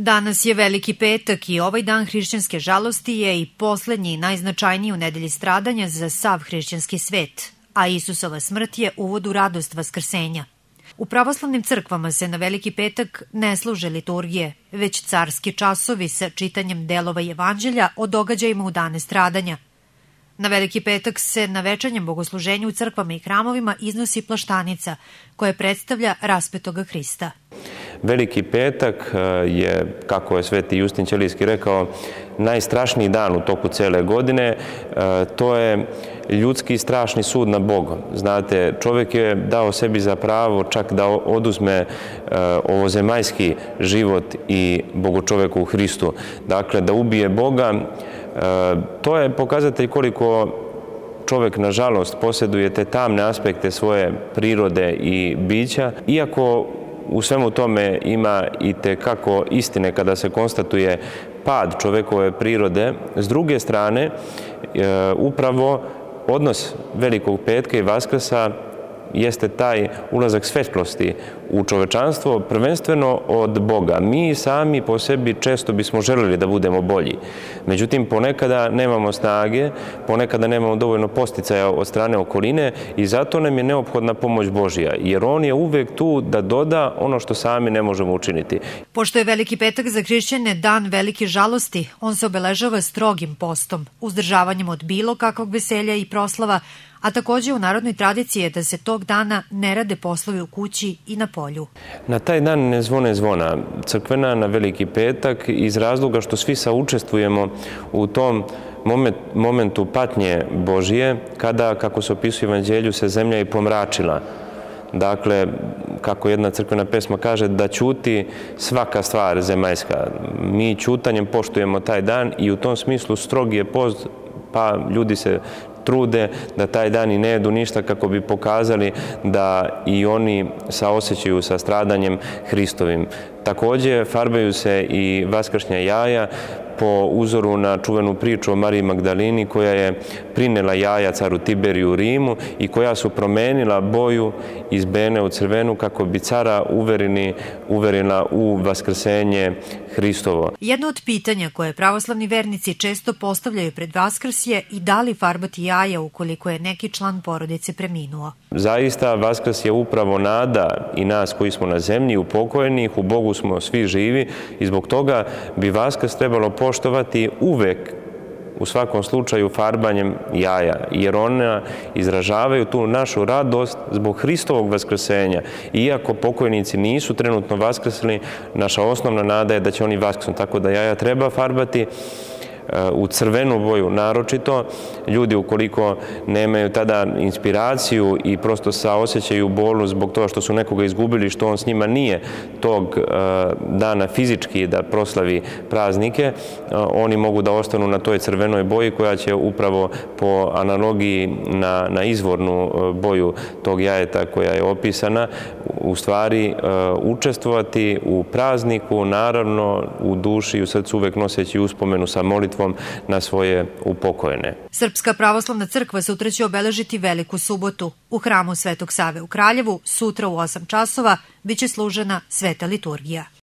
Danas je Veliki petak i ovaj dan hrišćanske žalosti je i poslednji i najznačajniji u nedelji stradanja za sav hrišćanski svet, a Isusova smrt je uvod u radost vaskrsenja. U pravoslavnim crkvama se na Veliki petak ne služe liturgije, već carski časovi sa čitanjem delova evanđelja o događajima u dane stradanja. Na Veliki petak se na večernjem bogosluženju u crkvama i hramovima iznosi plaštanica koja predstavlja raspetoga Hrista. Veliki petak e, je, kako je sveti Justin Ćelijski rekao, najstrašniji dan u toku cele godine. E, to je ljudski strašni sud na Bogom. Znate, čovjek je dao sebi za pravo čak da oduzme e, ovozemajski život i bogočoveku u Hristu. Dakle, da ubije Boga. To je pokazatelj koliko čovek, nažalost, posjeduje te tamne aspekte svoje prirode i bića, iako u svemu tome ima i te kako istine kada se konstatuje pad čovekove prirode. S druge strane, e, upravo odnos Velikog petka i Vaskrsa jeste taj ulazak svetlosti u čovečanstvo, prvenstveno od Boga. Mi sami po sebi često bismo želeli da budemo bolji. Međutim, ponekada nemamo snage, ponekada nemamo dovoljno posticaja od strane okoline i zato nam je neophodna pomoć Božija, jer On je uvek tu da doda ono što sami ne možemo učiniti. Pošto je Veliki petak za hrišćane dan velike žalosti, on se obeležava strogim postom, uzdržavanjem od bilo kakvog veselja i proslava, a takođe u narodnoj tradiciji je da se tog dana ne rade poslovi u kući i na polju. Na taj dan ne zvone zvona crkvena na Veliki petak iz razloga što svi saučestvujemo u tom moment, momentu patnje Božije, kada, kako se opisuje evanđelju, se zemlja i pomračila. Dakle, kako jedna crkvena pesma kaže, da ćuti svaka stvar zemaljska. Mi ćutanjem poštujemo taj dan i u tom smislu strogi je post pa ljudi se trude da taj dan i ne jedu ništa kako bi pokazali da i oni saosećaju sa stradanjem Hristovim. Takođe, farbaju se i vaskršnja jaja, po uzoru na čuvenu priču o Mariji Magdalini koja je prinela jaja caru Tiberiju u Rimu i koja su promenila boju iz bene u crvenu kako bi cara uverini, uverila u vaskrsenje Hristovo. Jedno od pitanja koje pravoslavni vernici često postavljaju pred Vaskrs je i da li farbati jaja ukoliko je neki član porodice preminuo. Zaista Vaskrs je upravo nada i nas koji smo na zemlji, upokojenih, u Bogu smo svi živi i zbog toga bi Vaskrs trebalo poštovati uvek u svakom slučaju farbanjem jaja, jer ona izražavaju tu našu radost zbog Hristovog vaskrsenja. Iako pokojnici nisu trenutno vaskrsli, naša osnovna nada je da će oni vaskrsnuti, tako da jaja treba farbati u crvenu boju naročito. Ljudi ukoliko nemaju tada inspiraciju i prosto saosećaju bolu zbog toga što su nekoga izgubili, što on s njima nije tog e, dana fizički da proslavi praznike, e, oni mogu da ostanu na toj crvenoj boji koja će upravo po analogiji na, na izvornu e, boju tog jajeta koja je opisana, u stvari učestvovati u prazniku, naravno u duši i u srcu uvek noseći uspomenu sa molitvom na svoje upokojene. Srpska pravoslavna crkva sutra će obeležiti Veliku subotu. U hramu Svetog Save u Kraljevu sutra u 8 časova biće služena sveta liturgija.